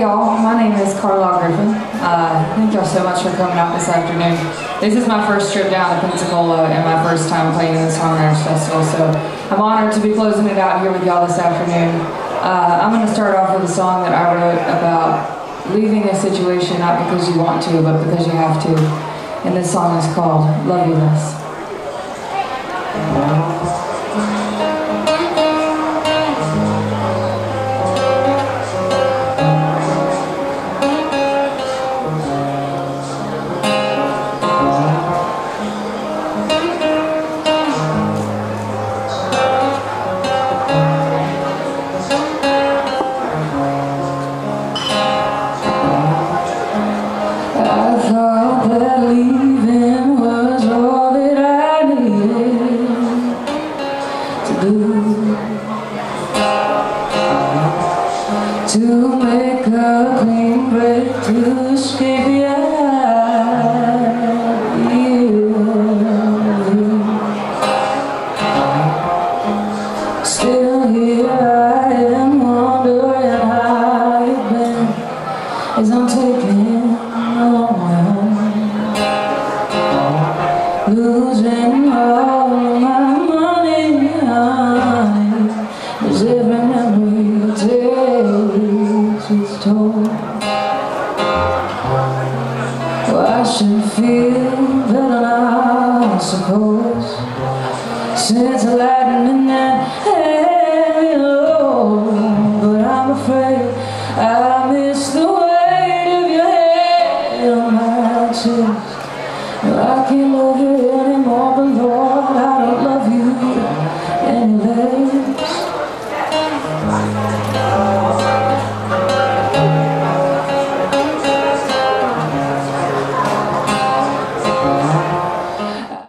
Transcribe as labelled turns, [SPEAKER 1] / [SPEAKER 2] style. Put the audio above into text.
[SPEAKER 1] y'all, my name is Carlyle Griffin. Uh, thank y'all so much for coming out this afternoon. This is my first trip down to Pensacola and my first time playing in the Songwriters Festival, so I'm honored to be closing it out here with y'all this afternoon. Uh, I'm going to start off with a song that I wrote about leaving a situation not because you want to, but because you have to. And this song is called Love You Less.
[SPEAKER 2] A clean break to escape the Still here I am wondering how you've been. As I'm taking a long Losing she's told well, I should feel better now, I suppose Since the lightning in that halo But I'm afraid I miss the weight of your head on my chest. I can't love you